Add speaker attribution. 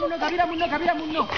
Speaker 1: Munno, Gavira, Munno, Gavira, Munno.